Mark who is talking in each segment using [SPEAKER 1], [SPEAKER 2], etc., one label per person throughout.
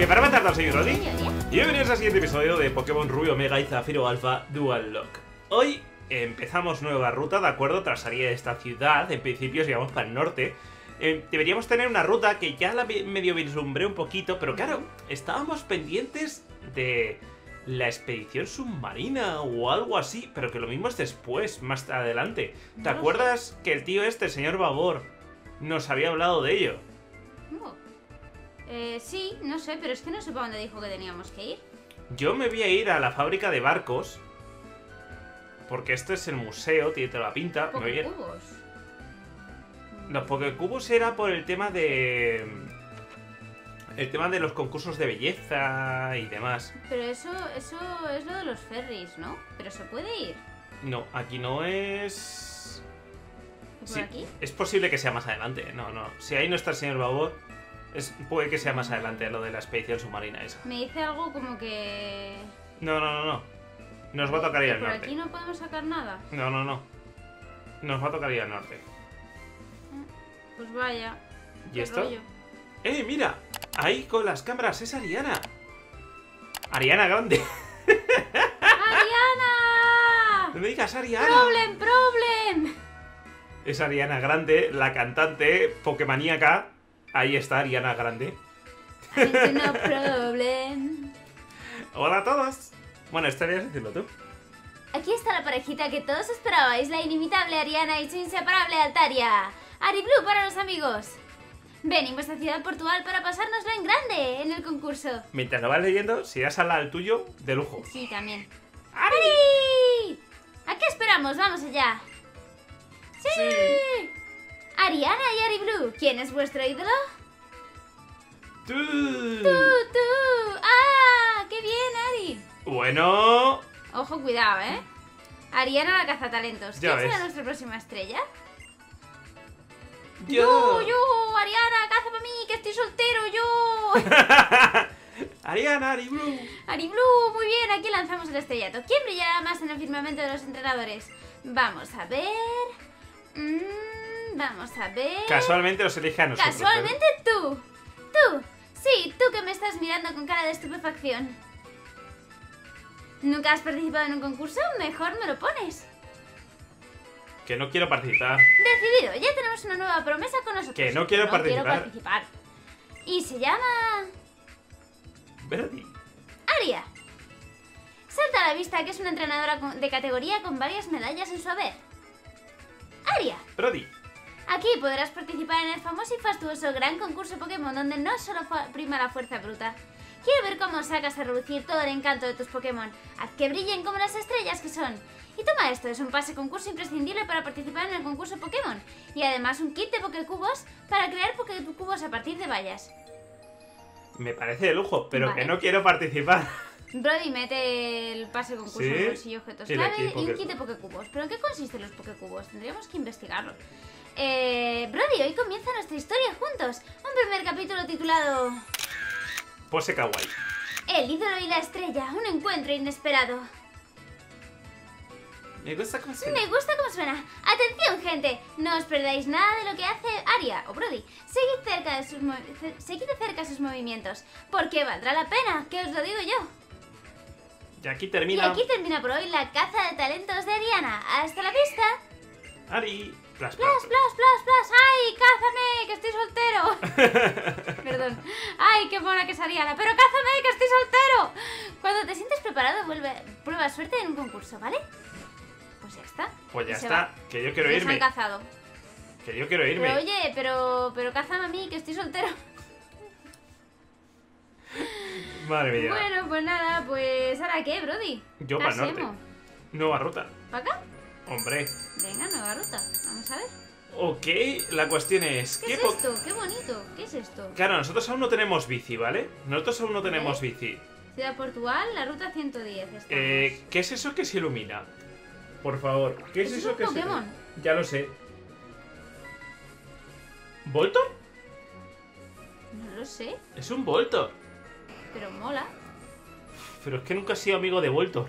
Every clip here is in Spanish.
[SPEAKER 1] Que para matar Roddy.
[SPEAKER 2] Oye, oye.
[SPEAKER 1] Y bienvenidos al siguiente episodio de Pokémon Rubio Omega y Zafiro Alpha Dual Lock. Hoy empezamos nueva ruta, ¿de acuerdo? Tras salir de esta ciudad, en principio si vamos para el norte. eh, deberíamos tener una ruta que ya la medio vislumbré un poquito, pero claro, estábamos pendientes de la expedición submarina o algo así, pero que lo mismo es después, más adelante. ¿Te
[SPEAKER 2] No
[SPEAKER 1] acuerdas que el tío este, el señor Babor, nos había hablado de ello?
[SPEAKER 2] Eh, sí, no sé, pero es que no sé para dónde dijo que teníamos que ir.
[SPEAKER 1] Yo me voy a ir a la fábrica de barcos. Porque este es el museo, tiene toda la pinta. Me a ir-
[SPEAKER 2] Pocubos.
[SPEAKER 1] Los Pokecubos era por el tema de. El tema de los concursos de belleza y demás.
[SPEAKER 2] Pero eso, eso es lo de los ferries, ¿no? Pero se puede ir.
[SPEAKER 1] No, aquí no es.
[SPEAKER 2] ¿Por
[SPEAKER 1] Sí,
[SPEAKER 2] aquí?
[SPEAKER 1] es posible que sea más adelante. No, no. Si ahí no está el señor Babor, es, puede que sea más adelante lo de la expedición submarina esa.
[SPEAKER 2] Me dice algo como que...
[SPEAKER 1] No, no, no, no. Nos va a tocar ir al
[SPEAKER 2] por
[SPEAKER 1] norte.
[SPEAKER 2] aquí no podemos sacar nada.
[SPEAKER 1] No, no, no. Nos va a tocar ir al norte.
[SPEAKER 2] Pues vaya.
[SPEAKER 1] ¿Y esto?
[SPEAKER 2] rollo.
[SPEAKER 1] ¡Eh, mira! Ahí con las cámaras es Ariana. Ariana Grande.
[SPEAKER 2] ¡Ariana!
[SPEAKER 1] No me digas Ariana.
[SPEAKER 2] ¡Problem, problem!
[SPEAKER 1] Es Ariana Grande, la cantante Pokémoníaca. Ahí está Ariana Grande.
[SPEAKER 2] No problem.
[SPEAKER 1] Hola a todos. Bueno, estarías decirlo tú.
[SPEAKER 2] Aquí está la parejita que todos esperabais, la inimitable Ariana y su inseparable Altaria. Ari Blue para los amigos. Venimos a Ciudad Portugal para pasárnoslo en grande en el concurso.
[SPEAKER 1] Mientras lo vas leyendo, si das al al tuyo, de lujo.
[SPEAKER 2] Sí, también.
[SPEAKER 1] ¡Ari!
[SPEAKER 2] ¡Ari! ¿A qué esperamos? ¡Vamos allá! ¡Sí! Ariana y Ari Blue, ¿quién es vuestro ídolo?
[SPEAKER 1] ¡Tú!
[SPEAKER 2] ¡Tú, tú! ¡Ah! ¡Qué bien, Ari!
[SPEAKER 1] Bueno,
[SPEAKER 2] Ojo, cuidado, ¿eh? Ariana la cazatalentos.
[SPEAKER 1] Ya
[SPEAKER 2] ¿Quién será nuestra próxima estrella?
[SPEAKER 1] yo.
[SPEAKER 2] ¡Yo, yo! ¡Ariana, caza para mí, que estoy soltero, yo!
[SPEAKER 1] Ariana, Ari Blue.
[SPEAKER 2] Ari Blue, muy bien, aquí lanzamos el estrellato. ¿Quién brillará más en el firmamento de los entrenadores? Vamos a ver... Mm, vamos a ver...
[SPEAKER 1] Casualmente los elige a nosotros.
[SPEAKER 2] Casualmente tú. Tú. Sí, tú que me estás mirando con cara de estupefacción. ¿Nunca has participado en un concurso? Mejor me lo pones.
[SPEAKER 1] Que no quiero participar.
[SPEAKER 2] Decidido, ya tenemos una nueva promesa con nosotros.
[SPEAKER 1] Que no quiero participar.
[SPEAKER 2] participar. Y se llama...
[SPEAKER 1] Verdi.
[SPEAKER 2] Aria. Salta a la vista que es una entrenadora de categoría con varias medallas en su haber. Aria.
[SPEAKER 1] Brody.
[SPEAKER 2] Aquí podrás participar en el famoso y fastuoso gran concurso Pokémon donde no solo prima la fuerza bruta. Quiero ver cómo sacas a relucir todo el encanto de tus Pokémon. Haz que brillen como las estrellas que son. Y toma esto, es un pase concurso imprescindible para participar en el concurso Pokémon. Y además un kit de Pokécubos para crear Pokécubos a partir de vallas.
[SPEAKER 1] Me parece de lujo, pero
[SPEAKER 2] Vale.
[SPEAKER 1] que no quiero participar.
[SPEAKER 2] Brody mete el pase concurso
[SPEAKER 1] ¿Sí?
[SPEAKER 2] en bolsillo objetos clave y un kit de Pokécubos. ¿Pero en qué consisten los Pokécubos? Tendríamos que investigarlo. Eh, Brody, hoy comienza nuestra historia juntos. Un primer capítulo titulado
[SPEAKER 1] Pose kawaii.
[SPEAKER 2] El ídolo y la estrella, un encuentro inesperado.
[SPEAKER 1] Me gusta cómo suena.
[SPEAKER 2] Me gusta cómo suena. Atención, gente, no os perdáis nada de lo que hace Aria o Brody. Seguid cerca de sus seguid de cerca sus movimientos, porque valdrá la pena, que os lo digo yo.
[SPEAKER 1] Y aquí
[SPEAKER 2] Y
[SPEAKER 1] termina.
[SPEAKER 2] aquí termina por hoy la caza de talentos de Ariana. Hasta la vista.
[SPEAKER 1] Ari. Plas,
[SPEAKER 2] Plas,
[SPEAKER 1] plas.
[SPEAKER 2] plas, plas. ¡Ay, cázame! Que estoy soltero. Perdón. ¡Ay, qué mona que Ariana! ¡Pero cázame, que estoy soltero! Cuando te sientes preparado, vuelve, prueba suerte en un concurso, ¿vale? Pues ya está.
[SPEAKER 1] Pues ya está.
[SPEAKER 2] va.
[SPEAKER 1] Que yo quiero irme.
[SPEAKER 2] han cazado.
[SPEAKER 1] Que yo quiero irme.
[SPEAKER 2] Pero oye, pero, pero cázame a mí, que estoy soltero.
[SPEAKER 1] Madre mía.
[SPEAKER 2] Bueno, pues nada, pues ¿ahora qué, Brody?
[SPEAKER 1] Yo
[SPEAKER 2] ¿Qué
[SPEAKER 1] para norte. Nueva ruta.
[SPEAKER 2] ¿Para acá?
[SPEAKER 1] Hombre.
[SPEAKER 2] Venga, nueva ruta. Vamos a ver.
[SPEAKER 1] Ok, la cuestión es.
[SPEAKER 2] ¿Qué es esto? ¡Qué bonito! ¿Qué es esto?
[SPEAKER 1] Claro, nosotros aún no tenemos bici, ¿vale? Nosotros aún no tenemos
[SPEAKER 2] ¿Eh?
[SPEAKER 1] bici.
[SPEAKER 2] Ciudad Portugal, la ruta 110. Estamos.
[SPEAKER 1] Eh, ¿Qué es eso que se ilumina? Por favor, ¿qué es
[SPEAKER 2] Eso es
[SPEAKER 1] eso
[SPEAKER 2] un
[SPEAKER 1] que se
[SPEAKER 2] Pokémon.
[SPEAKER 1] Ya lo sé. ¿Voltor?
[SPEAKER 2] No lo sé,
[SPEAKER 1] Es un Voltor.
[SPEAKER 2] pero mola.
[SPEAKER 1] Pero es que nunca he sido amigo de Voltor.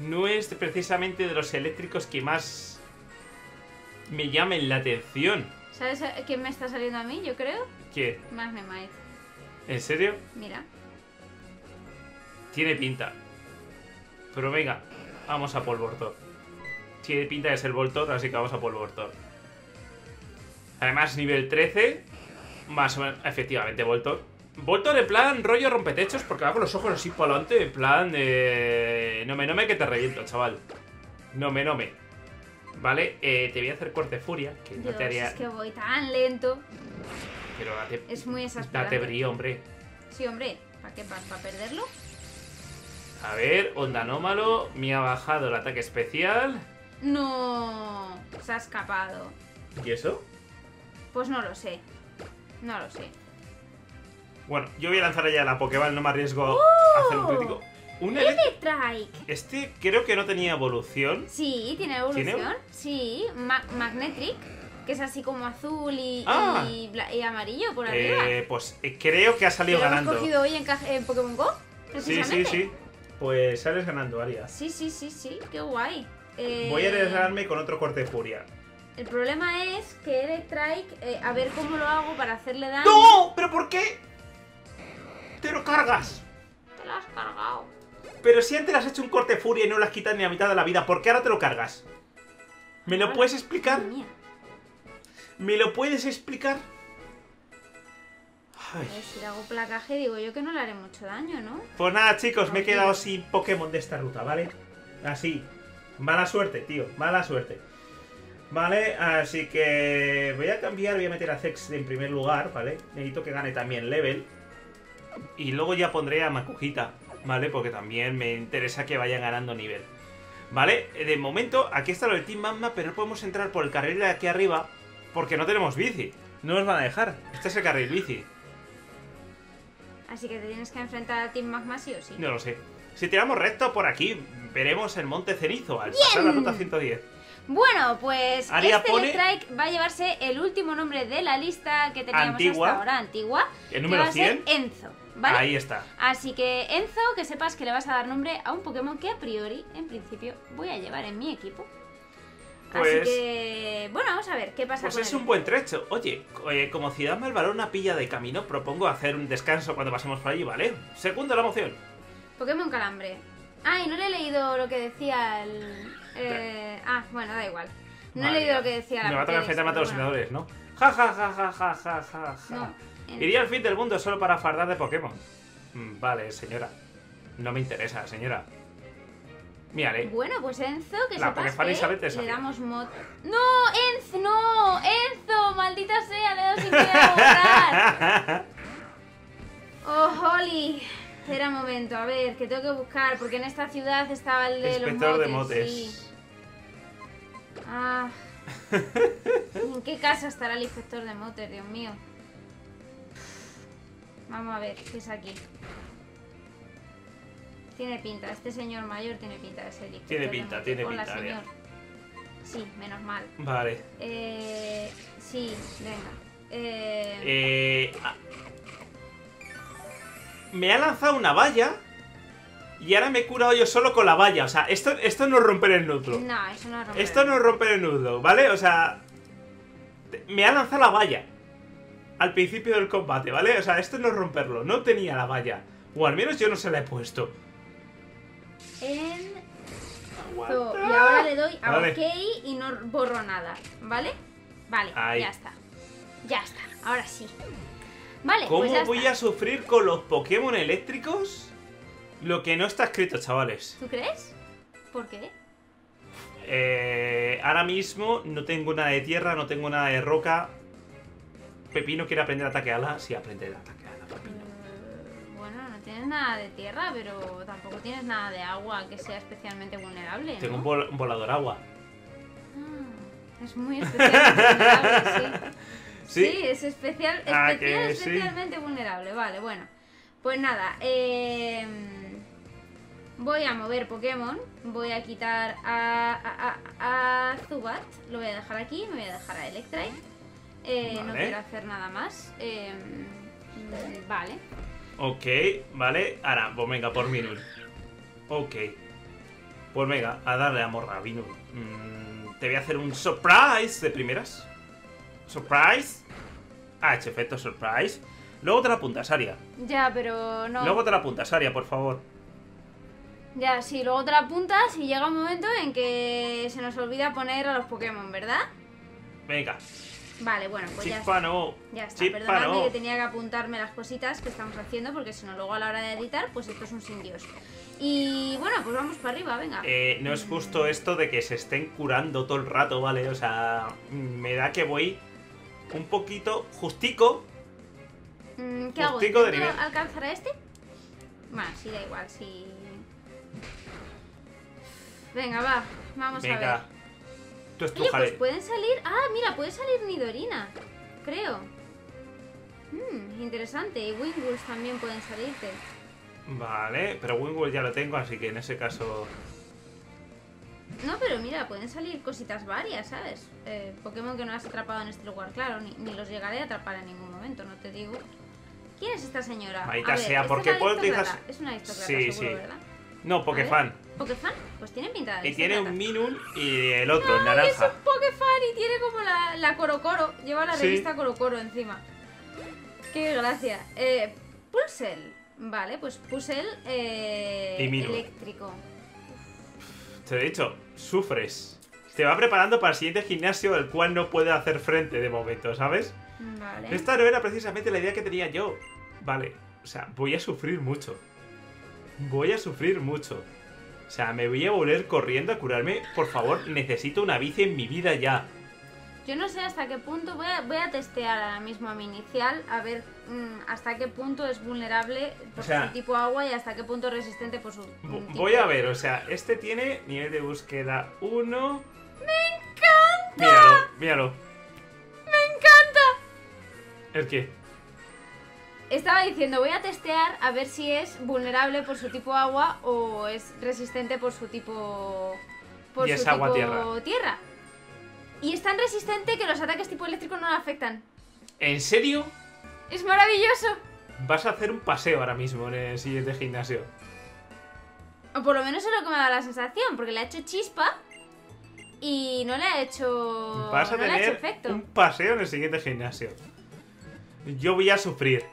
[SPEAKER 1] No es precisamente de los eléctricos que más me llamen la atención.
[SPEAKER 2] ¿Sabes quién me está saliendo a mí, yo creo?
[SPEAKER 1] ¿Qué?
[SPEAKER 2] Magnemite.
[SPEAKER 1] ¿En serio?
[SPEAKER 2] Mira.
[SPEAKER 1] Tiene pinta. Pero venga, vamos a Polvortor. Tiene pinta de ser Voltor, así que vamos a Polvortor. Además, nivel 13. Más o menos. Efectivamente, Voltor. Voltor en plan rollo rompetechos, porque va con los ojos así para adelante. En plan de. No me, no me que te reviento, chaval. No me, no me. Vale, eh, te voy a hacer corte furia, que no te haría.
[SPEAKER 2] es que voy tan lento.
[SPEAKER 1] Pero date,
[SPEAKER 2] Es muy exasperante.
[SPEAKER 1] date brío, hombre.
[SPEAKER 2] Sí, hombre. ¿Para qué? ¿Para perderlo?
[SPEAKER 1] A ver, onda anómalo. Me ha bajado el ataque especial.
[SPEAKER 2] No. Se ha escapado.
[SPEAKER 1] ¿Y eso?
[SPEAKER 2] Pues no lo sé. No lo sé.
[SPEAKER 1] Bueno, yo voy a lanzar ya la Pokéball, no me arriesgo a hacer un crítico. Un ele-
[SPEAKER 2] Electrike.
[SPEAKER 1] Este creo que no tenía evolución.
[SPEAKER 2] Sí, tiene evolución.
[SPEAKER 1] ¿Tiene?
[SPEAKER 2] Sí, Ma- Magnetric, que es así como azul y,
[SPEAKER 1] Ah.
[SPEAKER 2] y bla- y amarillo por arriba.
[SPEAKER 1] Eh, pues eh, creo que ha
[SPEAKER 2] ¿Que
[SPEAKER 1] salido
[SPEAKER 2] lo hemos
[SPEAKER 1] ganando.
[SPEAKER 2] cogido hoy en, Pokémon Go?
[SPEAKER 1] Sí, sí, sí. Pues sales ganando, Arias.
[SPEAKER 2] Sí, sí, sí, sí, qué guay. Eh,
[SPEAKER 1] Voy a arriesgarme con otro corte de furia.
[SPEAKER 2] El problema es que Electrike, eh, a ver cómo lo hago para hacerle daño.
[SPEAKER 1] ¡No! ¿Pero por qué? ¡Te lo cargas!
[SPEAKER 2] Te lo has cargado.
[SPEAKER 1] Pero si antes le has hecho un corte furia y no le has quitado ni la mitad de la vida, ¿por qué ahora te lo cargas? ¿Me lo puedes explicar? ¿Me lo puedes explicar? Ay.
[SPEAKER 2] A ver, si le hago placaje, digo yo que no le haré mucho daño, ¿no?
[SPEAKER 1] Pues nada, chicos, me he quedado sin Pokémon de esta ruta, ¿vale? Así. Mala suerte, tío. Mala suerte. Vale, así que voy a cambiar, voy a meter a Zex en primer lugar, ¿vale? Necesito que gane también level. Y luego ya pondré a Makujita, ¿vale? Porque también me interesa que vaya ganando nivel. ¿Vale? De momento, aquí está lo del Team Magma, pero no podemos entrar por el carril de aquí arriba porque no tenemos bici. No nos van a dejar. Este es el carril bici.
[SPEAKER 2] Así que te tienes que enfrentar a Team Magma sí o sí.
[SPEAKER 1] No lo sé. Si tiramos recto por aquí, veremos el Monte Cenizo al pasar la ruta 110.
[SPEAKER 2] Bueno, pues
[SPEAKER 1] Aria
[SPEAKER 2] este
[SPEAKER 1] pone-
[SPEAKER 2] Electrike va a llevarse el último nombre de la lista que teníamos
[SPEAKER 1] Antigua.
[SPEAKER 2] hasta ahora, antigua.
[SPEAKER 1] El
[SPEAKER 2] que
[SPEAKER 1] número
[SPEAKER 2] va a ser
[SPEAKER 1] 100.
[SPEAKER 2] Enzo, ¿vale?
[SPEAKER 1] Ahí está.
[SPEAKER 2] Así que Enzo, que sepas que le vas a dar nombre a un Pokémon que a priori, en principio, voy a llevar en mi equipo.
[SPEAKER 1] Pues-
[SPEAKER 2] Así que, bueno, vamos a ver qué pasa
[SPEAKER 1] Pues
[SPEAKER 2] con
[SPEAKER 1] es
[SPEAKER 2] él.
[SPEAKER 1] un buen trecho. Oye, eh, como Ciudad Malvarona pilla de camino, propongo hacer un descanso cuando pasemos por allí, ¿vale? Segundo la moción.
[SPEAKER 2] Pokémon Calambre. Ah, y no le he leído lo que decía el... eh, ah, bueno, da igual. No he
[SPEAKER 1] Madre
[SPEAKER 2] leído lo que decía la
[SPEAKER 1] Me va a tocar enfrentarme a todos los senadores, ¿no? Ja, ja, ja, ja, ja, ja, ja.
[SPEAKER 2] No,
[SPEAKER 1] Iría al fin del mundo solo para fardar de Pokémon. Mm, Vale, señora. No me interesa, señora. Mírale.
[SPEAKER 2] Bueno, pues Enzo, que
[SPEAKER 1] La
[SPEAKER 2] sepas
[SPEAKER 1] Pokefan Isabel te
[SPEAKER 2] que le damos mod... ¡No! ¡Enzo! ¡No! ¡Enzo! ¡Maldita sea! Le he dado sin querer borrar. ¡Oh, Holly! Era momento, a ver, que tengo que buscar, porque en esta ciudad estaba el de
[SPEAKER 1] Inspector
[SPEAKER 2] los
[SPEAKER 1] de
[SPEAKER 2] motes.
[SPEAKER 1] motes.
[SPEAKER 2] sí. Ah. ¿Y ¿En qué casa estará el inspector de motes, Dios mío? Vamos a ver, ¿qué es aquí? Tiene pinta, este señor mayor tiene pinta de ser
[SPEAKER 1] Tiene pinta, tiene
[SPEAKER 2] Hola,
[SPEAKER 1] pinta,
[SPEAKER 2] señor. Sí, menos mal.
[SPEAKER 1] Vale.
[SPEAKER 2] Eh, sí, venga. Eh,
[SPEAKER 1] Eh, ah. me ha lanzado una valla y ahora me he curado yo solo con la valla. O sea, esto, esto no es romper el nudo.
[SPEAKER 2] no, eso no es romper
[SPEAKER 1] Esto no es romper el nudo, ¿vale? O sea, me ha lanzado la valla al principio del combate, ¿vale? O sea, esto no es romperlo. No tenía la valla. O al menos yo no se la he puesto.
[SPEAKER 2] En. Y ahora le doy a
[SPEAKER 1] Vale.
[SPEAKER 2] OK y no borro nada, ¿vale? Vale,
[SPEAKER 1] Ahí.
[SPEAKER 2] ya está. Ya está, ahora sí. Vale,
[SPEAKER 1] ¿Cómo
[SPEAKER 2] pues ya
[SPEAKER 1] voy
[SPEAKER 2] está.
[SPEAKER 1] a sufrir con los Pokémon eléctricos? Lo que no está escrito, chavales.
[SPEAKER 2] ¿Tú crees? ¿Por qué?
[SPEAKER 1] Eh, ahora mismo no tengo nada de tierra, no tengo nada de roca. Pepino quiere aprender ataque ala. Sí, aprender ataque ala, Pepino.
[SPEAKER 2] Eh, bueno, no tienes nada de tierra, pero tampoco tienes nada de agua que sea especialmente vulnerable, ¿no?
[SPEAKER 1] Tengo un, vol- un volador agua.
[SPEAKER 2] Ah, es muy vulnerable, sí.
[SPEAKER 1] ¿Sí?
[SPEAKER 2] es especial,
[SPEAKER 1] Ah,
[SPEAKER 2] especial
[SPEAKER 1] sí.
[SPEAKER 2] especialmente vulnerable. Vale, bueno. Pues nada, eh, voy a mover Pokémon. Voy a quitar a, a, a- a Zubat. Lo voy a dejar aquí. Me voy a dejar a Electrike. Eh, No quiero hacer nada más. Eh, mm, vale.
[SPEAKER 1] Ok, vale. Ahora, pues venga, por Minun. Ok. Pues venga, a darle amor a Minun. Mm, te voy a hacer un surprise de primeras. Surprise. Ha hecho efecto surprise. Luego te la apuntas, Aria.
[SPEAKER 2] Ya, pero no.
[SPEAKER 1] Luego te la apuntas, Aria, por favor.
[SPEAKER 2] Ya, sí, luego te la apuntas y llega un momento en que se nos olvida poner a los Pokémon, ¿verdad?
[SPEAKER 1] Venga.
[SPEAKER 2] Vale, bueno, pues ya está. Ya está,
[SPEAKER 1] no.
[SPEAKER 2] que tenía que apuntarme las cositas que estamos haciendo porque si no luego a la hora de editar, pues esto es un sin Dios. Y bueno, pues vamos para arriba, venga.
[SPEAKER 1] Eh, no es justo esto de que se estén curando todo el rato, ¿vale? O sea, me da que voy un poquito justico.
[SPEAKER 2] Mm, ¿Qué hago?
[SPEAKER 1] justico de
[SPEAKER 2] ¿Intento
[SPEAKER 1] nivel.
[SPEAKER 2] alcanzar a este? Bueno, sí, da igual, sí. Venga, va, vamos a ver.
[SPEAKER 1] Tú
[SPEAKER 2] Oye, pues pueden salir. Ah, mira, puede salir Nidorina. Creo. Hmm, interesante. Y Wingulls también pueden salirte.
[SPEAKER 1] Vale, pero Wingwell ya lo tengo, así que en ese caso.
[SPEAKER 2] No, pero mira, pueden salir cositas varias, ¿sabes? Eh, Pokémon que no has atrapado en este lugar, claro, ni, ni los llegaré a atrapar en ningún momento, no te digo. ¿Quién es esta señora?
[SPEAKER 1] Maldita
[SPEAKER 2] A ver,
[SPEAKER 1] sea,
[SPEAKER 2] ¿esta
[SPEAKER 1] ¿por
[SPEAKER 2] es
[SPEAKER 1] puedo utilizar-
[SPEAKER 2] una aristócrata,
[SPEAKER 1] Sí,
[SPEAKER 2] seguro,
[SPEAKER 1] sí.
[SPEAKER 2] ¿verdad?
[SPEAKER 1] No, Pokefan.
[SPEAKER 2] ¿Pokefan? Pues tiene pinta de
[SPEAKER 1] Y tiene un. Minun y el otro, el
[SPEAKER 2] ¡Ay, es
[SPEAKER 1] naranja.
[SPEAKER 2] un Pokefan y tiene como la, la Coro Coro. Lleva la
[SPEAKER 1] Sí.
[SPEAKER 2] revista Coro Coro encima. Qué gracia. Eh, Pulsel. Vale, pues Pulsel eh,
[SPEAKER 1] Y
[SPEAKER 2] eléctrico.
[SPEAKER 1] Te lo he dicho, sufres. Te va preparando para el siguiente gimnasio, el cual no puede hacer frente de momento, ¿sabes?
[SPEAKER 2] Vale.
[SPEAKER 1] Esta no era precisamente la idea que tenía yo. Vale, o sea, voy a sufrir mucho. Voy a sufrir mucho. O sea, me voy a volver corriendo a curarme. Por favor, necesito una bici en mi vida ya.
[SPEAKER 2] Yo no sé hasta qué punto, voy a, voy a testear ahora mismo a mi inicial, a ver mm, hasta qué punto es vulnerable por
[SPEAKER 1] O sea-
[SPEAKER 2] su tipo agua y hasta qué punto es resistente por su tipo-
[SPEAKER 1] Voy a ver, o sea, este tiene nivel de búsqueda 1. ¡Me encanta! Míralo, míralo.
[SPEAKER 2] ¡Me encanta!
[SPEAKER 1] ¿El qué?
[SPEAKER 2] Estaba diciendo, voy a testear a ver si es vulnerable por su tipo agua o es resistente por su tipo... Por
[SPEAKER 1] Y
[SPEAKER 2] su
[SPEAKER 1] es agua,
[SPEAKER 2] tipo
[SPEAKER 1] tierra.
[SPEAKER 2] tierra. Y es tan resistente que los ataques tipo eléctrico no le afectan.
[SPEAKER 1] ¿En serio?
[SPEAKER 2] ¡Es maravilloso!
[SPEAKER 1] Vas a hacer un paseo ahora mismo en el siguiente gimnasio.
[SPEAKER 2] O por lo menos es lo que me da la sensación, porque le ha hecho chispa y no le ha hecho...
[SPEAKER 1] Vas a
[SPEAKER 2] no le ha hecho
[SPEAKER 1] tener
[SPEAKER 2] efecto.
[SPEAKER 1] un paseo en el siguiente gimnasio. Yo voy a sufrir.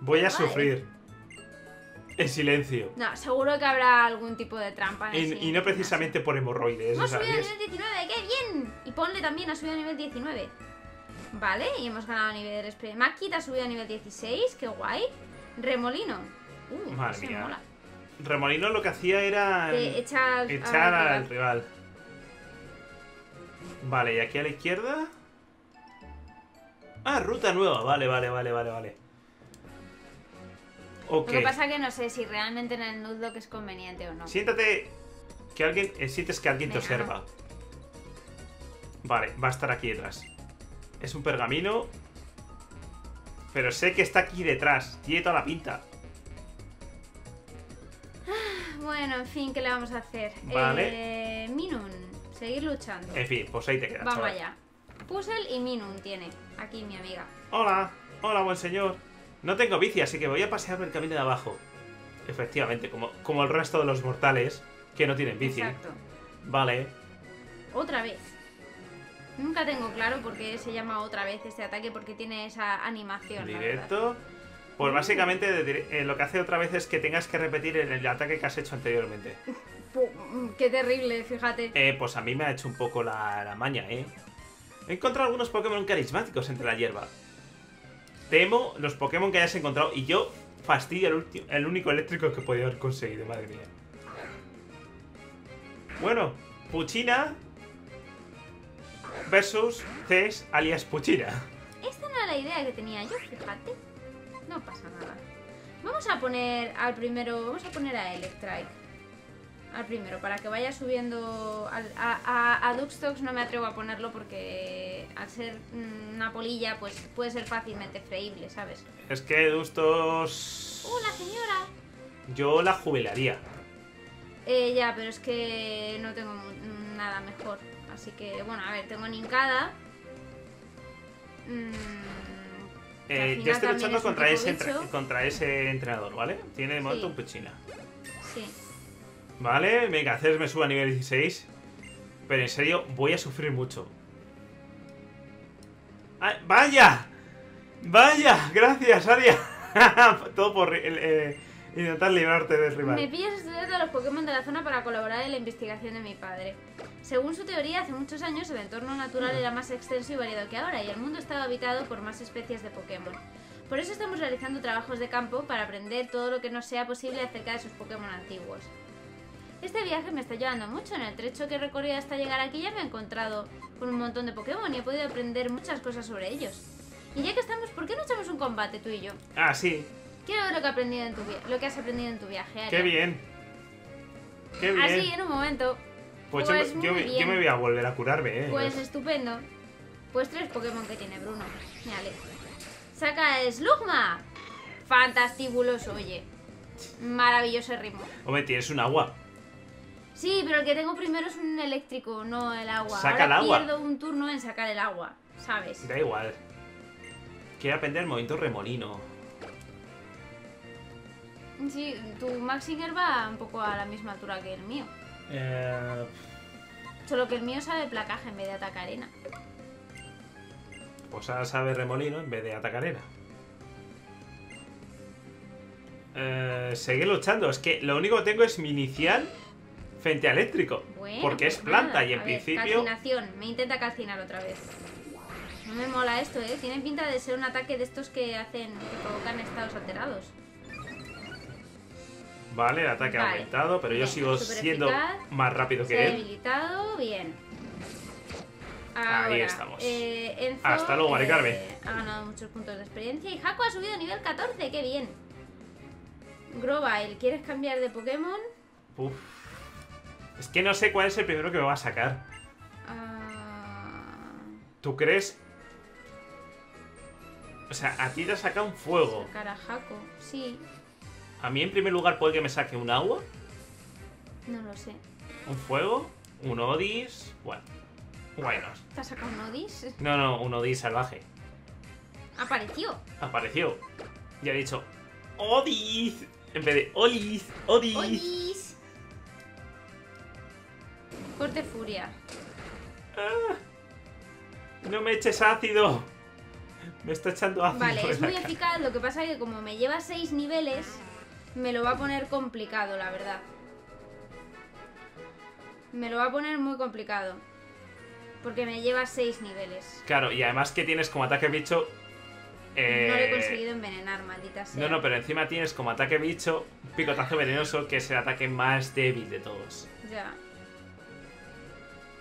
[SPEAKER 1] Voy a sufrir. En silencio.
[SPEAKER 2] No, seguro que habrá algún tipo de trampa en
[SPEAKER 1] Y, no precisamente por hemorroides.
[SPEAKER 2] Hemos
[SPEAKER 1] o sea,
[SPEAKER 2] subido a nivel 19, ¡qué bien! Y ponle también ha subido a nivel 19. Vale, y hemos ganado nivel de experiencia. Makita ha subido a nivel 16, qué guay. Remolino. Uh,
[SPEAKER 1] Madre
[SPEAKER 2] ese
[SPEAKER 1] mía.
[SPEAKER 2] mola.
[SPEAKER 1] Remolino lo que hacía era
[SPEAKER 2] Te al,
[SPEAKER 1] echar
[SPEAKER 2] al
[SPEAKER 1] al
[SPEAKER 2] rival.
[SPEAKER 1] Vale, y aquí a la izquierda. Ah, ruta nueva. Vale, vale, vale, vale, vale.
[SPEAKER 2] Lo que pasa que no sé si realmente en el Nuzlocke es conveniente o no.
[SPEAKER 1] Siéntate. Que alguien. eh, sientes que alguien te observa. Vale, va a estar aquí detrás. Es un pergamino. Pero sé que está aquí detrás. Tiene toda la pinta.
[SPEAKER 2] Bueno, en fin, ¿qué le vamos a hacer?
[SPEAKER 1] Vale.
[SPEAKER 2] Eh, Minun, seguir luchando.
[SPEAKER 1] En fin, pues ahí te quedas.
[SPEAKER 2] Vamos
[SPEAKER 1] chaval.
[SPEAKER 2] allá. Puzzle y Minun tiene. Aquí mi amiga.
[SPEAKER 1] Hola, hola, buen señor. No tengo bici, así que voy a pasearme el camino de abajo. Efectivamente, como, como el resto de los mortales que no tienen bici.
[SPEAKER 2] Exacto.
[SPEAKER 1] Vale.
[SPEAKER 2] Otra vez. Nunca tengo claro por qué se llama otra vez este ataque, porque tiene esa animación.
[SPEAKER 1] Directo. Pues básicamente de dire- eh, lo que hace otra vez es que tengas que repetir el, ataque que has hecho anteriormente.
[SPEAKER 2] Mm, Qué terrible, fíjate.
[SPEAKER 1] Eh, pues a mí me ha hecho un poco la, la maña, ¿eh? He encontrado algunos Pokémon carismáticos entre la hierba. Temo los Pokémon que hayas encontrado y yo fastidio el, el único eléctrico que podía haber conseguido, madre mía. Bueno, Puchina versus Ces alias Puchina.
[SPEAKER 2] Esta no era la idea que tenía yo, fíjate. No pasa nada. Vamos a poner al primero, vamos a poner a Electrike. Al primero, para que vaya subiendo. al- a, a, a Duxtox no me atrevo a ponerlo porque al ser una polilla, pues puede ser fácilmente freíble, ¿sabes?
[SPEAKER 1] Es que Dustos...
[SPEAKER 2] ¡Uh, la señora!
[SPEAKER 1] Yo la jubilaría.
[SPEAKER 2] Eh, ya, pero es que no tengo nada mejor. Así que, bueno, a ver, tengo Ninkada. Mm, que al
[SPEAKER 1] Eh, yo estoy luchando
[SPEAKER 2] es
[SPEAKER 1] contra ese, contra ese entrenador, ¿vale? Tiene de momento
[SPEAKER 2] Sí.
[SPEAKER 1] un Puchina.
[SPEAKER 2] Sí.
[SPEAKER 1] Vale, venga, haces me suba a nivel 16. Pero en serio, voy a sufrir mucho. ¡Ah, ¡Vaya! Vaya, gracias, Aria. Todo por eh, intentar librarte del rival.
[SPEAKER 2] Me pillas estudiando a los Pokémon de la zona para colaborar en la investigación de mi padre. Según su teoría, hace muchos años el entorno natural era más extenso y variado que ahora y el mundo estaba habitado por más especies de Pokémon. Por eso estamos realizando trabajos de campo para aprender todo lo que nos sea posible acerca de sus Pokémon antiguos. Este viaje me está llevando mucho. En el trecho que he recorrido hasta llegar aquí ya me he encontrado con un montón de Pokémon y he podido aprender muchas cosas sobre ellos. Y ya que estamos, ¿por qué no echamos un combate tú y yo?
[SPEAKER 1] Ah, sí.
[SPEAKER 2] Quiero ver lo que, he aprendido en tu lo que has aprendido en tu viaje. Aria.
[SPEAKER 1] Qué bien. Qué bien.
[SPEAKER 2] Así, en un momento.
[SPEAKER 1] Pues,
[SPEAKER 2] Pues
[SPEAKER 1] yo, yo me-
[SPEAKER 2] bien.
[SPEAKER 1] yo me voy a volver a curarme, eh.
[SPEAKER 2] Pues estupendo. Pues tres Pokémon que tiene Bruno. Mírale. Saca Slugma. Fantastibuloso, oye. Maravilloso ritmo.
[SPEAKER 1] Hombre, tienes un agua.
[SPEAKER 2] Sí, pero el que tengo primero es un eléctrico, no el agua.
[SPEAKER 1] Saca
[SPEAKER 2] Ahora
[SPEAKER 1] el agua.
[SPEAKER 2] pierdo un turno en sacar el agua, ¿sabes?
[SPEAKER 1] Da igual. Quiero aprender el movimiento remolino.
[SPEAKER 2] Sí, tu Maxinger va un poco a la misma altura que el mío.
[SPEAKER 1] Eh,
[SPEAKER 2] Solo que el mío sabe placaje en vez de atacar arena.
[SPEAKER 1] pues ahora sabe remolino en vez de atacar arena. Eh, seguir luchando. Es que lo único que tengo es mi inicial frente a eléctrico.
[SPEAKER 2] Bueno,
[SPEAKER 1] porque es
[SPEAKER 2] pues
[SPEAKER 1] planta
[SPEAKER 2] nada.
[SPEAKER 1] y en
[SPEAKER 2] A ver,
[SPEAKER 1] principio.
[SPEAKER 2] Calcinación, me intenta calcinar otra vez. No me mola esto, ¿eh? Tiene pinta de ser un ataque de estos que hacen, que provocan estados alterados.
[SPEAKER 1] Vale, el ataque ha aumentado, pero yo sigo siendo
[SPEAKER 2] eficaz.
[SPEAKER 1] más rápido que él.
[SPEAKER 2] debilitado, bien.
[SPEAKER 1] Ahí estamos.
[SPEAKER 2] eh, Enzo,
[SPEAKER 1] Hasta luego, Mari Carmen.
[SPEAKER 2] eh, ha ganado muchos puntos de experiencia y Jaco ha subido a nivel 14, qué bien. Grovyle, ¿quieres cambiar de Pokémon?
[SPEAKER 1] Uf. Es que no sé cuál es el primero que me va a sacar.
[SPEAKER 2] Ah,
[SPEAKER 1] ¿Tú crees? O sea, a ti te saca un fuego.
[SPEAKER 2] sacar a Jaco, sí,
[SPEAKER 1] A mí en primer lugar puede que me saque un agua,
[SPEAKER 2] no lo sé.
[SPEAKER 1] un fuego, un Odis. Bueno, bueno.
[SPEAKER 2] ¿Te ha sacado un Odis?
[SPEAKER 1] No, no, un Odis salvaje.
[SPEAKER 2] Apareció.
[SPEAKER 1] Apareció. Y ha dicho Odis. En vez de Olis, Odis.
[SPEAKER 2] Odis. Corte furia.
[SPEAKER 1] Ah, no me eches ácido. Me está echando ácido.
[SPEAKER 2] Vale, es muy
[SPEAKER 1] cara.
[SPEAKER 2] eficaz. Lo que pasa es que como me lleva 6 niveles, me lo va a poner complicado, la verdad. Me lo va a poner muy complicado. Porque me lleva 6 niveles.
[SPEAKER 1] Claro, y además que tienes como ataque bicho. eh,
[SPEAKER 2] No lo he conseguido envenenar, maldita sea.
[SPEAKER 1] No, no, pero encima tienes como ataque bicho picotazo venenoso que es el ataque más débil de todos.
[SPEAKER 2] Ya.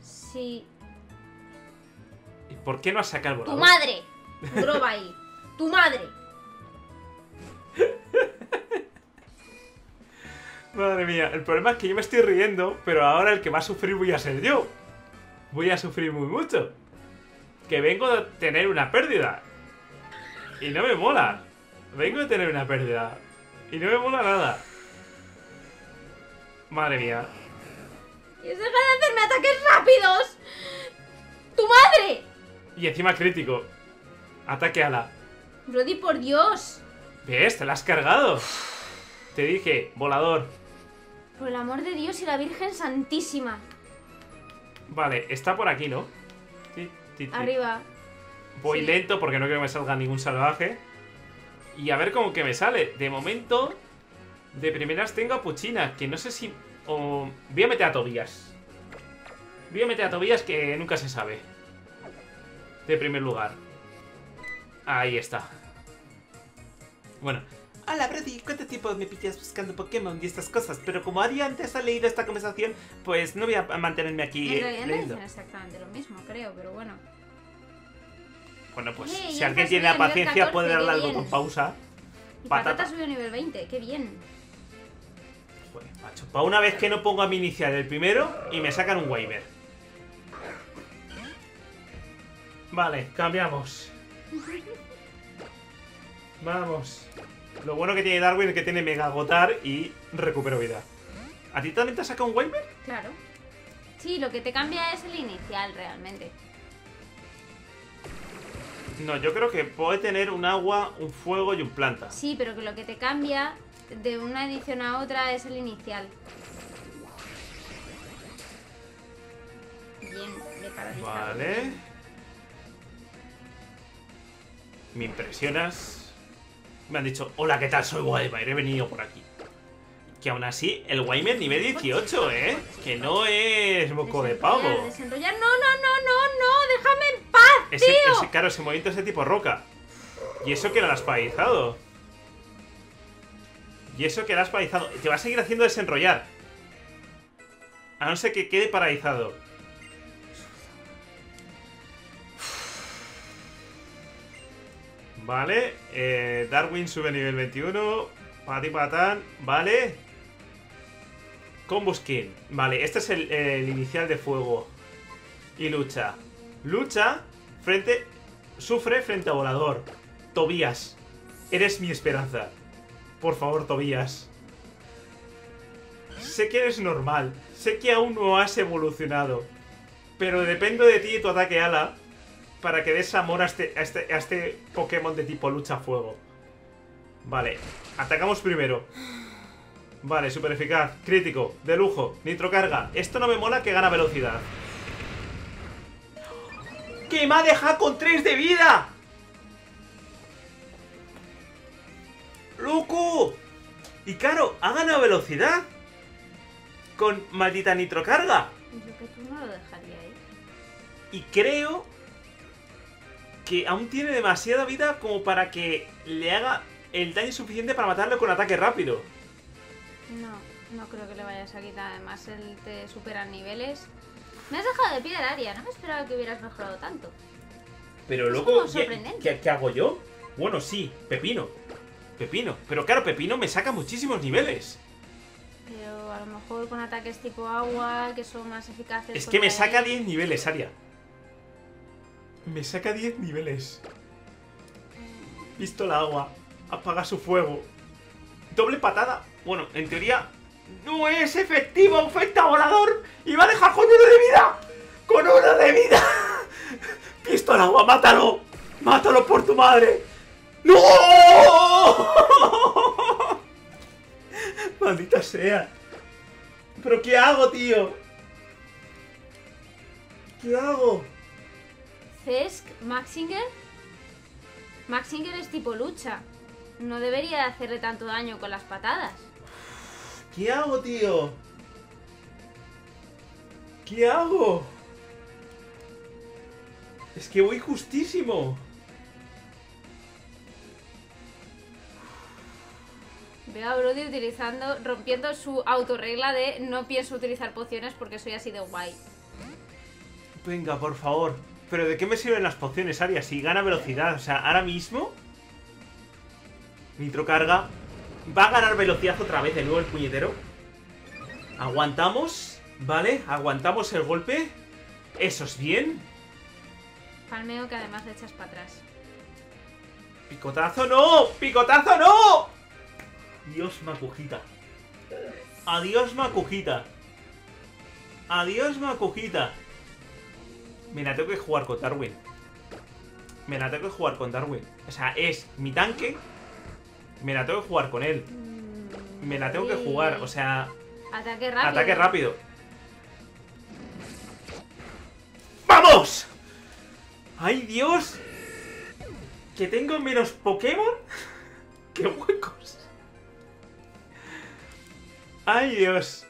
[SPEAKER 2] Sí.
[SPEAKER 1] ¿Y por qué no has sacado el
[SPEAKER 2] Tu
[SPEAKER 1] volador?
[SPEAKER 2] madre. Grovyle. Tu madre.
[SPEAKER 1] Madre mía, el problema es que yo me estoy riendo, pero ahora el que va a sufrir voy a ser yo. Voy a sufrir muy mucho. Que vengo de tener una pérdida. Y no me mola. Vengo de tener una pérdida. Y no me mola nada. Madre mía.
[SPEAKER 2] ¡Y deja de hacerme ataques rápidos! ¡Tu madre!
[SPEAKER 1] Y encima crítico. Ataque a la.
[SPEAKER 2] Brody, por Dios.
[SPEAKER 1] ¿Ves? Te la has cargado. Te dije, volador.
[SPEAKER 2] Por el amor de Dios y la Virgen Santísima.
[SPEAKER 1] Vale, está por aquí, ¿no? Ti, ti, ti.
[SPEAKER 2] Arriba.
[SPEAKER 1] Voy
[SPEAKER 2] Sí.
[SPEAKER 1] lento porque no quiero que me salga ningún salvaje. Y a ver cómo que me sale. De momento, de primeras tengo a Puchina, que no sé si... o- Voy a meter a Tobías. Voy a meter a Tobías que nunca se sabe. De primer lugar. Ahí está. Bueno. Hola, Brody. ¿Cuánto tiempo me pillas buscando Pokémon y estas cosas? Pero como Ari antes ha leído esta conversación, pues no voy a mantenerme aquí
[SPEAKER 2] En
[SPEAKER 1] eh,
[SPEAKER 2] no dicen exactamente lo mismo, creo, pero bueno.
[SPEAKER 1] Bueno, pues si alguien tiene la paciencia
[SPEAKER 2] 14,
[SPEAKER 1] puede darle algo con pausa.
[SPEAKER 2] Y
[SPEAKER 1] Patata.
[SPEAKER 2] Patata subió a nivel 20, qué bien.
[SPEAKER 1] Macho. Para una vez que no pongo a mi inicial el primero y me sacan un waiver. Vale, cambiamos. Vamos. Lo bueno que tiene Darwin es que tiene Mega Agotar y recupero vida. ¿A ti también te saca un Waymer?
[SPEAKER 2] Claro. Sí, lo que te cambia es el inicial realmente.
[SPEAKER 1] No, yo creo que puede tener un agua, un fuego y un planta.
[SPEAKER 2] Sí, pero que lo que te cambia de una edición a otra es el inicial. Bien, paralizado.
[SPEAKER 1] Vale. Me impresionas. Me han dicho, hola, ¿qué tal? Soy Waymer, he venido por aquí. Que aún así, el Waymer nivel 18, ¿eh? Que no es moco de pavo.
[SPEAKER 2] Desenrollar. No, no, no, no, no, déjame en paz,
[SPEAKER 1] Ese,
[SPEAKER 2] tío.
[SPEAKER 1] ese, claro, ese movimiento es de tipo roca. Y eso que lo has paralizado. Y eso que lo has paralizado. Te va a seguir haciendo desenrollar. A no ser que quede paralizado. Vale. eh, Darwin sube nivel 21. Pati patán. Vale. Combuskin. Vale, este es el, el inicial de fuego. Y lucha. Lucha frente. Sufre frente a volador. Tobías. Eres mi esperanza. Por favor, Tobías. Sé que eres normal. Sé que aún no has evolucionado. Pero dependo de ti y tu ataque ala. Para que des amor a este, a este, a este Pokémon de tipo lucha fuego. Vale. Atacamos primero. Vale, super eficaz. Crítico. De lujo. Nitrocarga. Esto no me mola que gana velocidad. ¡Que me ha dejado con 3 de vida! ¡Loco! Y claro, ha ganado velocidad. Con maldita nitrocarga.
[SPEAKER 2] Yo que tú no lo dejaría ahí.
[SPEAKER 1] Y creo que aún tiene demasiada vida como para que le haga el daño suficiente para matarlo con ataque rápido.
[SPEAKER 2] No, no creo que le vayas a quitar. Además, él te supera niveles. Me has dejado de pie el área. No me esperaba que hubieras mejorado tanto.
[SPEAKER 1] Pero
[SPEAKER 2] Es
[SPEAKER 1] loco,
[SPEAKER 2] como
[SPEAKER 1] ¿qué,
[SPEAKER 2] sorprendente.
[SPEAKER 1] qué- qué hago yo? Bueno, sí, Pepino. Pepino. Pero claro, Pepino me saca muchísimos niveles.
[SPEAKER 2] Pero a lo mejor con ataques tipo agua, que son más eficaces.
[SPEAKER 1] Es que me saca 10 niveles, Aria. Me saca 10 niveles. Pistola agua. Apaga su fuego. Doble patada. Bueno, en teoría no es efectivo. Afecta volador. Y va a dejar con uno de vida. Con uno de vida. Pistola agua, mátalo. Mátalo por tu madre. ¡No! Maldita sea. ¿Pero qué hago, tío? ¿Qué hago?
[SPEAKER 2] Cesk, Maxinger. Maxinger es tipo lucha. No debería hacerle tanto daño con las patadas.
[SPEAKER 1] ¿Qué hago, tío? ¿Qué hago? Es que voy justísimo.
[SPEAKER 2] Veo a Brody utilizando, rompiendo su autorregla de no pienso utilizar pociones porque soy así de guay.
[SPEAKER 1] Venga, por favor. ¿Pero de qué me sirven las pociones, Aria? Si gana velocidad. O sea, ahora mismo... Nitrocarga. Va a ganar velocidad otra vez de nuevo el puñetero. Aguantamos. ¿Vale? Aguantamos el golpe. Eso es bien.
[SPEAKER 2] Palmeo que además le echas para atrás.
[SPEAKER 1] ¡Picotazo no! ¡Picotazo no! Dios Makujita. Adiós Makujita. Adiós Makujita. Me la tengo que jugar con Darwin. Me la tengo que jugar con Darwin. O sea, es mi tanque. Me la tengo que jugar con él. Me la tengo que jugar. O sea,
[SPEAKER 2] Ataque rápido.
[SPEAKER 1] ataque rápido. ¡Vamos! ¡Ay, Dios! ¿Que tengo menos Pokémon? ¡Qué huecos! ¡Ay, Dios!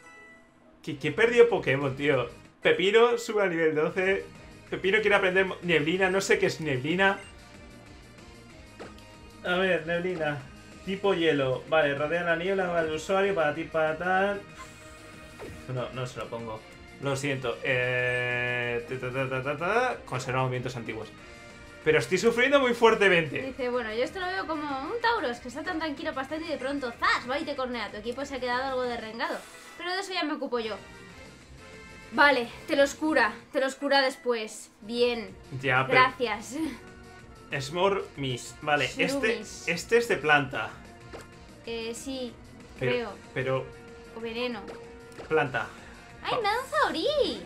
[SPEAKER 1] Que he perdido Pokémon, tío. Pepino sube al nivel 12. Pepino quiere aprender neblina. No sé qué es neblina. A ver, neblina. Tipo hielo. Vale, rodea la niebla para el usuario, para ti, para tal. No, no se lo pongo. Lo siento. Eh... Conserva movimientos antiguos. Pero estoy sufriendo muy fuertemente.
[SPEAKER 2] Dice, bueno, yo esto lo veo como un Tauros que está tan tranquilo bastante y de pronto ¡zas! va y te cornea. Tu equipo se ha quedado algo derrengado. Pero de eso ya me ocupo yo. Vale, te los cura. Te los cura después. Bien.
[SPEAKER 1] Ya, pero...
[SPEAKER 2] Gracias.
[SPEAKER 1] Smore Miss. Vale, este,
[SPEAKER 2] Shrumis.
[SPEAKER 1] este es de planta.
[SPEAKER 2] Eh, sí,
[SPEAKER 1] Pero,
[SPEAKER 2] creo.
[SPEAKER 1] pero
[SPEAKER 2] O veneno.
[SPEAKER 1] planta.
[SPEAKER 2] ¡Ay, me un Zauri!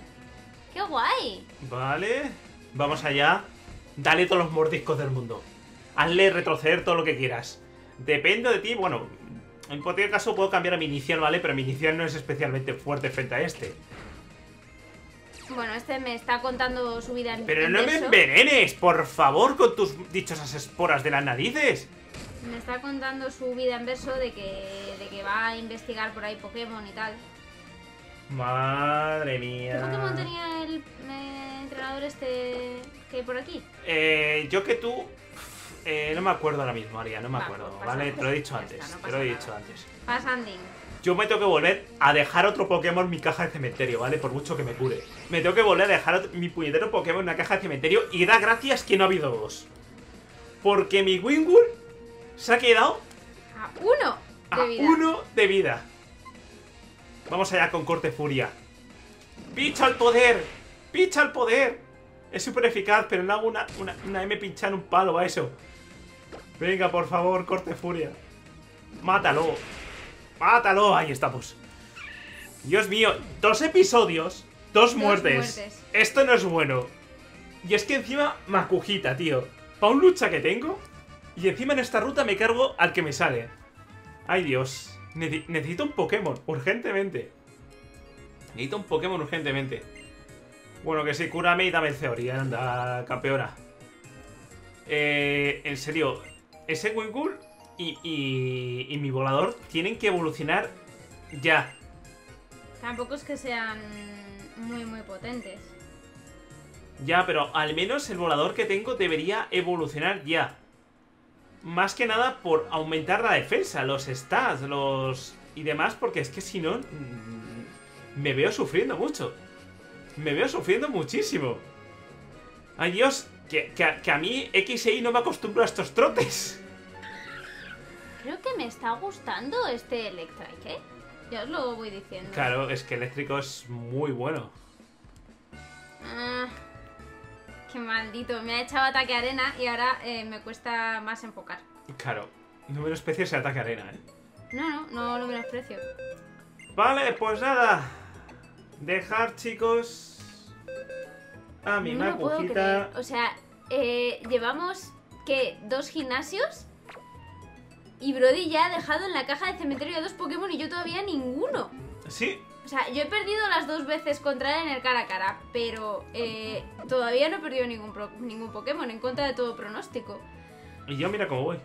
[SPEAKER 2] ¡Qué guay!
[SPEAKER 1] Vale. Vamos allá. Dale todos los mordiscos del mundo. Hazle retroceder todo lo que quieras. Depende de ti. Bueno, en cualquier caso puedo cambiar a mi inicial, ¿vale? Pero mi inicial no es especialmente fuerte frente a este.
[SPEAKER 2] Bueno, este me está contando su vida en
[SPEAKER 1] Pero no me envenenes, por favor, con tus dichosas esporas de las narices.
[SPEAKER 2] Me está contando su vida en verso de que, de que va a investigar por ahí Pokémon y tal.
[SPEAKER 1] Madre
[SPEAKER 2] ¿Qué
[SPEAKER 1] mía.
[SPEAKER 2] Pokémon tenía el eh, entrenador este que hay por aquí?
[SPEAKER 1] Eh, yo que tú. eh, no me acuerdo ahora mismo, Aria, no me
[SPEAKER 2] Va,
[SPEAKER 1] acuerdo,
[SPEAKER 2] pues pasa
[SPEAKER 1] ¿vale? Te lo he dicho
[SPEAKER 2] Ya
[SPEAKER 1] antes.
[SPEAKER 2] está, no
[SPEAKER 1] te lo he dicho antes.
[SPEAKER 2] Passanding.
[SPEAKER 1] Yo me tengo que volver a dejar otro Pokémon en mi caja de cementerio, ¿vale? Por mucho que me cure. Me tengo que volver a dejar otro- mi puñetero Pokémon en una caja de cementerio y da gracias que no ha habido dos. Porque mi Wingull se ha quedado
[SPEAKER 2] A uno
[SPEAKER 1] a
[SPEAKER 2] de vida.
[SPEAKER 1] uno de vida. Vamos allá con Corte Furia. ¡Picha al poder! ¡Picha al poder! Es súper eficaz, pero no hago una, una, una M pinchar en un palo a eso. Venga, por favor, Corte Furia. ¡Mátalo! ¡Mátalo! Ahí estamos. Dios mío, dos episodios, dos, muertes.
[SPEAKER 2] muertes.
[SPEAKER 1] Esto no es bueno. Y es que encima, Makujita, tío. Pa' un lucha que tengo. Y encima en esta ruta me cargo al que me sale. Ay, Dios. Necesito un Pokémon, urgentemente. Necesito un Pokémon urgentemente. Bueno, que sí, cúrame y dame el Theory, anda, campeona. Eh, en serio, ese Wingull y, y, y mi volador tienen que evolucionar ya.
[SPEAKER 2] Tampoco es que sean muy, muy potentes.
[SPEAKER 1] Ya, pero al menos el volador que tengo debería evolucionar ya. Más que nada por aumentar la defensa, los stats, los... y demás, porque es que si no... mm, Me veo sufriendo mucho. Me veo sufriendo muchísimo. Ay Dios, que, que a- que a mí X e no me acostumbro a estos trotes.
[SPEAKER 2] Creo que me está gustando este Electrike, ¿eh? Ya os lo voy diciendo.
[SPEAKER 1] Claro, es que eléctrico es muy bueno.
[SPEAKER 2] Ah, qué maldito. Me ha echado ataque arena y ahora eh, me cuesta más enfocar.
[SPEAKER 1] Claro, número especies se ataque arena, ¿eh?
[SPEAKER 2] No, no, no lo menosprecio.
[SPEAKER 1] Vale, pues nada. Dejar, chicos. A mi
[SPEAKER 2] no lo puedo creer. O sea, eh, llevamos, ¿qué? ¿Dos gimnasios? Y Brody ya ha dejado en la caja de cementerio a dos Pokémon y yo todavía ninguno.
[SPEAKER 1] Sí,
[SPEAKER 2] O sea, yo he perdido las dos veces contra él en el cara a cara, pero eh, todavía no he perdido ningún, pro- ningún Pokémon en contra de todo pronóstico.
[SPEAKER 1] y yo mira cómo voy.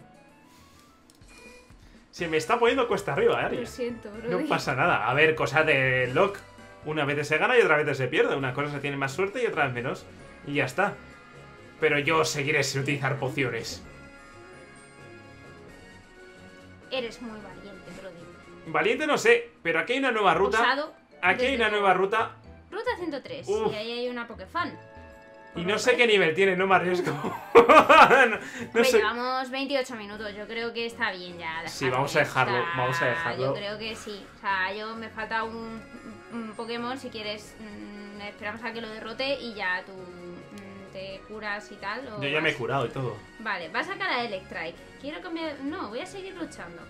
[SPEAKER 1] Se me está poniendo cuesta arriba, ¿eh? Aria.
[SPEAKER 2] Lo siento, Brody.
[SPEAKER 1] No pasa nada. A ver, cosa de Lock. Una vez se gana y otra vez se pierde. Una cosa se tiene más suerte y otra vez menos. Y ya está. Pero yo seguiré sin utilizar pociones.
[SPEAKER 2] Eres muy valiente.
[SPEAKER 1] Valiente no sé, pero aquí hay una nueva ruta. Aquí hay una nueva ruta
[SPEAKER 2] Ruta 103.
[SPEAKER 1] Uf.
[SPEAKER 2] Y ahí hay una Pokefan.
[SPEAKER 1] y no sé qué nivel tiene, no me arriesgo. no no
[SPEAKER 2] Pues
[SPEAKER 1] sé.
[SPEAKER 2] llevamos 28 minutos, yo creo que está bien ya.
[SPEAKER 1] Sí, vamos a dejarlo, vamos a dejarlo.
[SPEAKER 2] Yo creo que sí. O sea, yo me falta un, un Pokémon, si quieres, mm, esperamos a que lo derrote y ya tú mm, te curas y tal. o
[SPEAKER 1] Yo ya me he curado y todo.
[SPEAKER 2] Vale, va a sacar a Electrike. Quiero cambiar... No, voy a seguir luchando.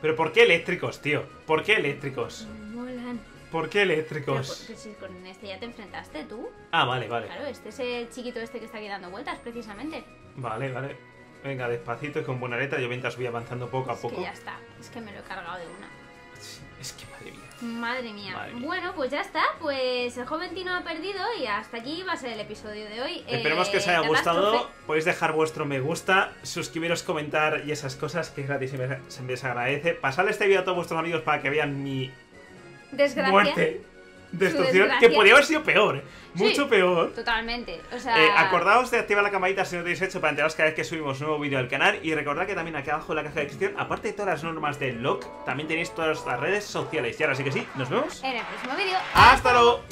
[SPEAKER 1] Pero ¿por qué eléctricos, tío? ¿Por qué eléctricos?
[SPEAKER 2] Molan.
[SPEAKER 1] ¿Por qué
[SPEAKER 2] Pero,
[SPEAKER 1] eléctricos?
[SPEAKER 2] pues, si con este ya te enfrentaste tú.
[SPEAKER 1] Ah, vale, vale.
[SPEAKER 2] Claro, este es el chiquito este que está aquí dando vueltas, precisamente.
[SPEAKER 1] Vale, vale. Venga, despacito y con buena letra. Yo mientras voy avanzando poco a
[SPEAKER 2] Es
[SPEAKER 1] poco.
[SPEAKER 2] que ya está. Es que me lo he cargado de una.
[SPEAKER 1] Es que madre mía.
[SPEAKER 2] Madre mía.
[SPEAKER 1] Madre mía.
[SPEAKER 2] Bueno, pues ya está. Pues el joven Tino ha perdido y hasta aquí va a ser el episodio de hoy.
[SPEAKER 1] Esperemos
[SPEAKER 2] Eh,
[SPEAKER 1] que os haya
[SPEAKER 2] catástrofe.
[SPEAKER 1] gustado. Podéis dejar vuestro me gusta, suscribiros, comentar y esas cosas que es gratis y me- se me agradece. Pasadle este vídeo a todos vuestros amigos para que vean mi
[SPEAKER 2] Desgracia.
[SPEAKER 1] muerte, destrucción, que podría haber sido peor, ¿eh?
[SPEAKER 2] Sí.
[SPEAKER 1] mucho peor.
[SPEAKER 2] Totalmente. O sea.
[SPEAKER 1] Eh, acordaos de activar la campanita si no lo tenéis hecho para enteraros cada vez que subimos un nuevo vídeo al canal. Y recordad que también aquí abajo en la caja de descripción, aparte de todas las normas del lock, también tenéis todas las redes sociales. Y ahora sí que sí, nos vemos.
[SPEAKER 2] En el próximo vídeo.
[SPEAKER 1] ¡Hasta luego!